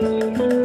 Música